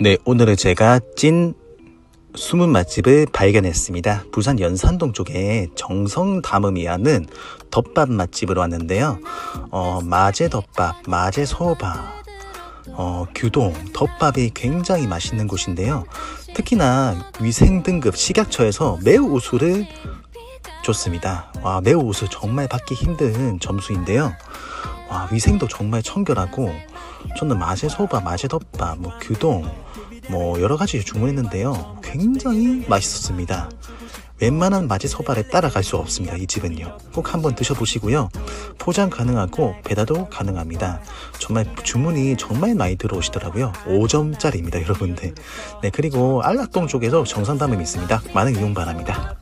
네, 오늘은 제가 찐 숨은 맛집을 발견했습니다. 부산 연산동 쪽에 정성 담음이라는 덮밥 맛집으로 왔는데요. 어, 마제 덮밥, 마제 소바, 어, 규동, 덮밥이 굉장히 맛있는 곳인데요. 특히나 위생 등급 식약처에서 매우 우수를 줬습니다. 와, 매우 우수 정말 받기 힘든 점수인데요. 와, 위생도 정말 청결하고 저는 마제 소바, 마제 덮밥, 뭐 규동, 뭐 여러 가지 주문했는데요. 굉장히 맛있었습니다. 웬만한 마제 소바에 따라갈 수 없습니다. 이 집은요. 꼭 한번 드셔보시고요. 포장 가능하고 배달도 가능합니다. 정말 주문이 정말 많이 들어오시더라고요. 5점짜리입니다, 여러분들. 네, 그리고 안락동 쪽에서 정상담음이 있습니다. 많은 이용 바랍니다.